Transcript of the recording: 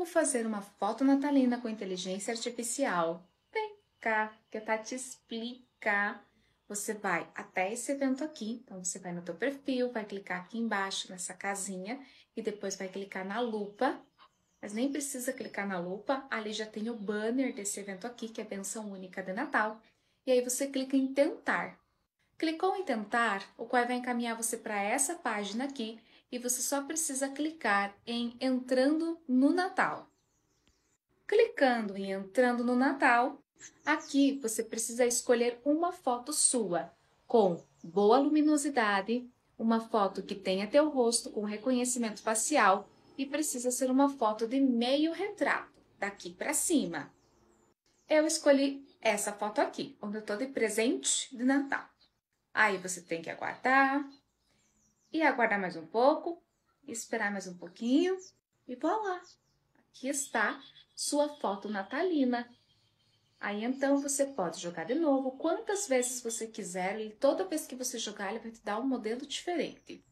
Como fazer uma foto natalina com inteligência artificial? Vem cá que tá te explicar. Você vai até esse evento aqui, então você vai no teu perfil, vai clicar aqui embaixo nessa casinha e depois vai clicar na lupa. Mas nem precisa clicar na lupa, ali já tem o banner desse evento aqui, que é Benção Única de Natal. E aí você clica em tentar. Clicou em tentar, o qual vai encaminhar você para essa página aqui e você só precisa clicar em Entrando no Natal. Clicando em Entrando no Natal, aqui você precisa escolher uma foto sua com boa luminosidade, uma foto que tenha teu rosto com reconhecimento facial e precisa ser uma foto de meio retrato, daqui para cima. Eu escolhi essa foto aqui, onde eu estou de presente de Natal. Aí você tem que aguardar, e aguardar mais um pouco, esperar mais um pouquinho e lá. Aqui está sua foto natalina. Aí então você pode jogar de novo quantas vezes você quiser e toda vez que você jogar ele vai te dar um modelo diferente.